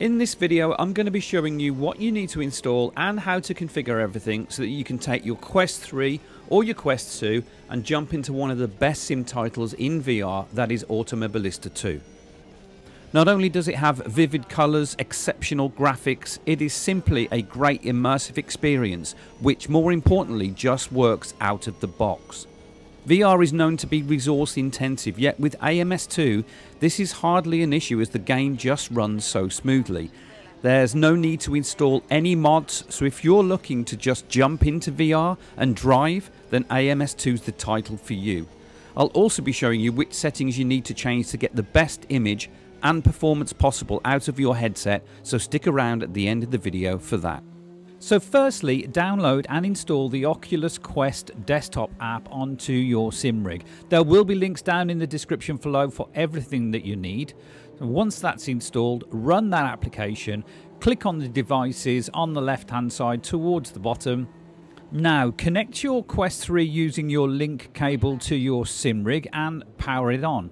In this video I'm going to be showing you what you need to install and how to configure everything so that you can take your Quest 3 or your Quest 2 and jump into one of the best sim titles in VR that is Automobilista 2. Not only does it have vivid colours, exceptional graphics, it is simply a great immersive experience which more importantly just works out of the box. VR is known to be resource intensive, yet with AMS2, this is hardly an issue as the game just runs so smoothly. There's no need to install any mods, so if you're looking to just jump into VR and drive, then AMS2 is the title for you. I'll also be showing you which settings you need to change to get the best image and performance possible out of your headset, so stick around at the end of the video for that. So firstly, download and install the Oculus Quest desktop app onto your sim rig. There will be links down in the description below for everything that you need. once that's installed, run that application, click on the devices on the left hand side towards the bottom. Now connect your Quest 3 using your link cable to your sim rig and power it on.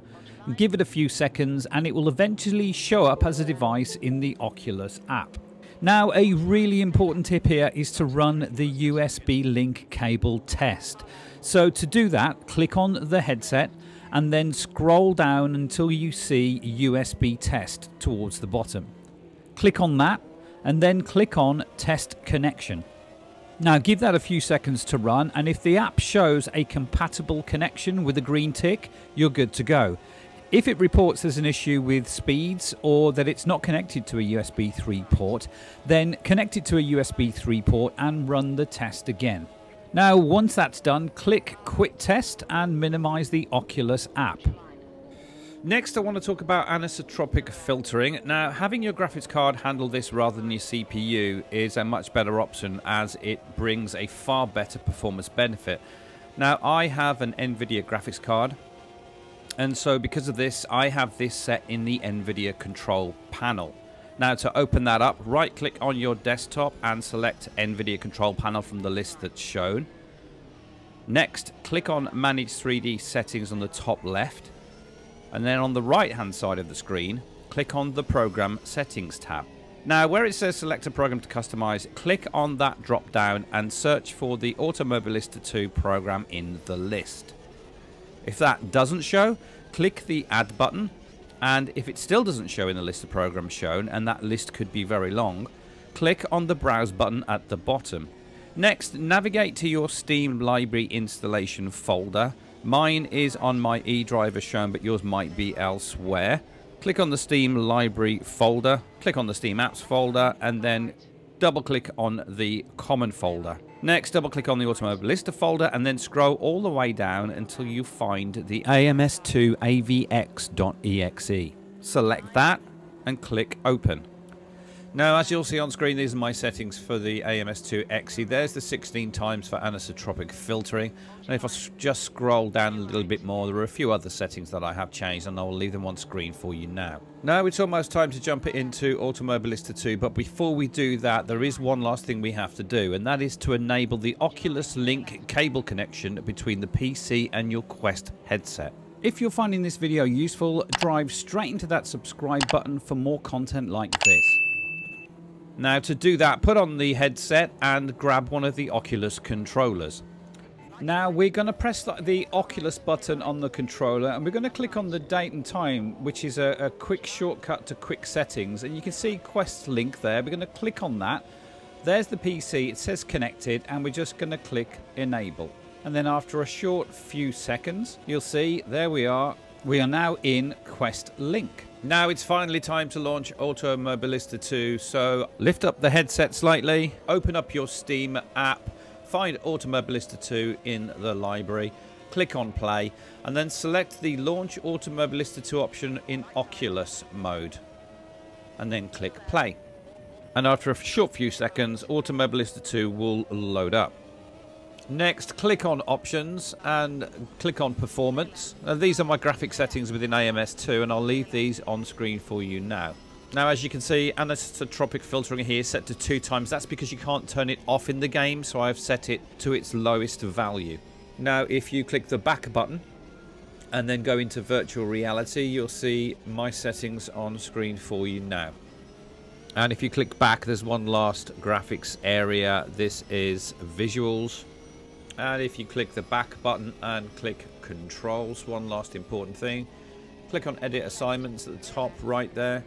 Give it a few seconds and it will eventually show up as a device in the Oculus app. Now, a really important tip here is to run the USB link cable test. So to do that, click on the headset and then scroll down until you see USB test towards the bottom. Click on that and then click on test connection. Now give that a few seconds to run and if the app shows a compatible connection with a green tick, you're good to go. If it reports there's an issue with speeds or that it's not connected to a USB 3 port, then connect it to a USB 3 port and run the test again. Now, once that's done, click Quit Test and minimize the Oculus app. Next, I want to talk about anisotropic filtering. Now, having your graphics card handle this rather than your CPU is a much better option as it brings a far better performance benefit. Now, I have an NVIDIA graphics card and so because of this, I have this set in the NVIDIA control panel. Now to open that up, right click on your desktop and select NVIDIA control panel from the list that's shown. Next, click on Manage 3D Settings on the top left. And then on the right hand side of the screen, click on the Program Settings tab. Now, where it says select a program to customize, click on that drop down and search for the Automobilista 2 program in the list. If that doesn't show, click the Add button, and if it still doesn't show in the list of programs shown, and that list could be very long, click on the Browse button at the bottom. Next, navigate to your Steam library installation folder. Mine is on my E drive as shown, but yours might be elsewhere. Click on the Steam library folder, click on the Steam apps folder, and then double click on the common folder. Next, double click on the Automobilista folder and then scroll all the way down until you find the AMS2 AVX.exe. Select that and click open. Now, as you'll see on screen, these are my settings for the AMS2 EXE. There's the 16 times for anisotropic filtering. And if I just scroll down a little bit more, there are a few other settings that I have changed, and I will leave them on screen for you now. Now, it's almost time to jump into Automobilista 2, but before we do that, there is one last thing we have to do, and that is to enable the Oculus Link cable connection between the PC and your Quest headset. If you're finding this video useful, drive straight into that subscribe button for more content like this. Now to do that, put on the headset and grab one of the Oculus controllers. Now we're going to press the Oculus button on the controller and we're going to click on the date and time which is a, a, quick shortcut to quick settings and you can see Quest link there. We're going to click on that. There's the PC, it says connected and we're just going to click enable. And then after a short few seconds you'll see there we are. We are now in Quest Link. Now it's finally time to launch Automobilista 2, so lift up the headset slightly, open up your Steam app, find Automobilista 2 in the library, click on play, and then select the Launch Automobilista 2 option in Oculus mode, and then click play. And after a short few seconds, Automobilista 2 will load up. Next, click on Options and click on Performance. Now, these are my graphic settings within AMS2 and I'll leave these on screen for you now. Now, as you can see, anisotropic filtering here set to two times. That's because you can't turn it off in the game, so I've set it to its lowest value. Now, if you click the back button and then go into virtual reality, you'll see my settings on screen for you now. And if you click back, there's one last graphics area. This is visuals. And if you click the back button and click controls, one last important thing. Click on edit assignments at the top right there.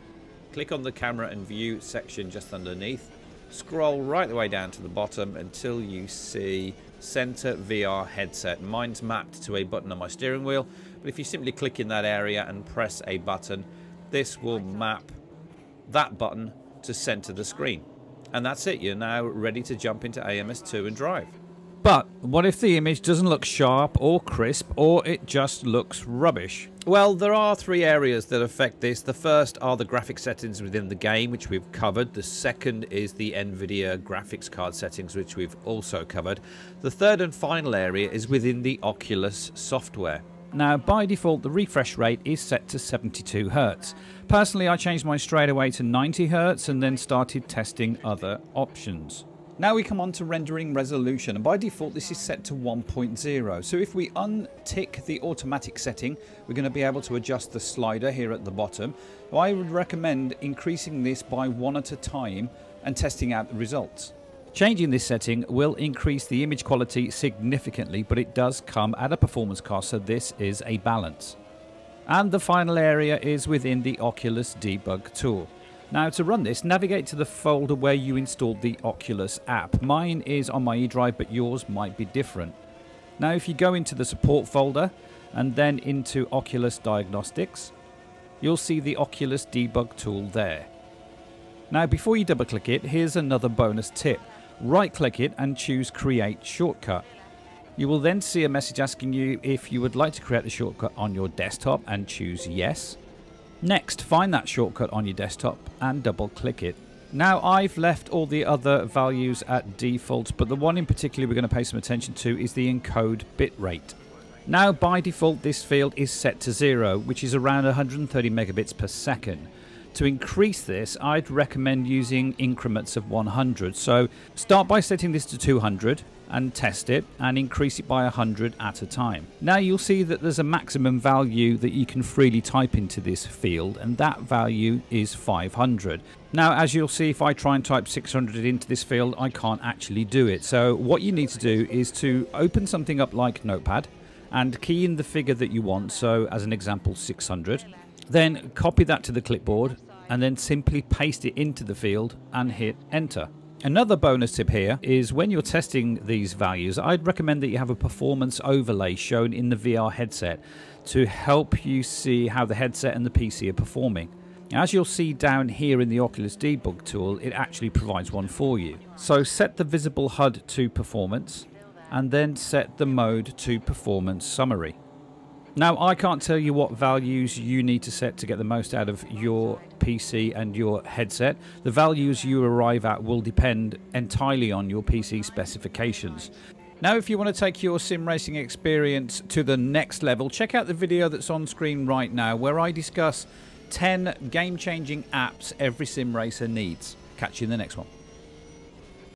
Click on the camera and view section just underneath. Scroll right the way down to the bottom until you see center VR headset. Mine's mapped to a button on my steering wheel, but if you simply click in that area and press a button, this will map that button to center the screen. And that's it, you're now ready to jump into AMS2 and drive. But what if the image doesn't look sharp or crisp or it just looks rubbish? Well, there are three areas that affect this. The first are the graphic settings within the game, which we've covered. The second is the NVIDIA graphics card settings, which we've also covered. The third and final area is within the Oculus software. Now, by default, the refresh rate is set to 72 Hz. Personally, I changed mine straight away to 90 Hz and then started testing other options. Now we come on to rendering resolution and by default this is set to 1.0 so if we untick the automatic setting we're going to be able to adjust the slider here at the bottom. I would recommend increasing this by one at a time and testing out the results. Changing this setting will increase the image quality significantly but it does come at a performance cost so this is a balance. And the final area is within the Oculus debug tool. Now to run this, navigate to the folder where you installed the Oculus app. Mine is on my eDrive, but yours might be different. Now if you go into the support folder and then into Oculus Diagnostics, you'll see the Oculus debug tool there. Now before you double click it, here's another bonus tip. Right click it and choose create shortcut. You will then see a message asking you if you would like to create the shortcut on your desktop and choose yes. Next, find that shortcut on your desktop and double click it. Now I've left all the other values at default, but the one in particular we're going to pay some attention to is the encode bitrate. Now by default this field is set to zero, which is around 130 megabits per second. To increase this, I'd recommend using increments of 100. So start by setting this to 200, and test it and increase it by 100 at a time. Now you'll see that there's a maximum value that you can freely type into this field and that value is 500. Now as you'll see if I try and type 600 into this field I can't actually do it. So what you need to do is to open something up like Notepad and key in the figure that you want so as an example 600 then copy that to the clipboard and then simply paste it into the field and hit enter. Another bonus tip here is when you're testing these values, I'd recommend that you have a performance overlay shown in the VR headset to help you see how the headset and the PC are performing. As you'll see down here in the Oculus debug tool, it actually provides one for you. So set the visible HUD to performance and then set the mode to performance summary. Now, I can't tell you what values you need to set to get the most out of your PC and your headset. The values you arrive at will depend entirely on your PC specifications. Now, if you want to take your sim racing experience to the next level, check out the video that's on screen right now where I discuss 10 game changing apps every sim racer needs. Catch you in the next one.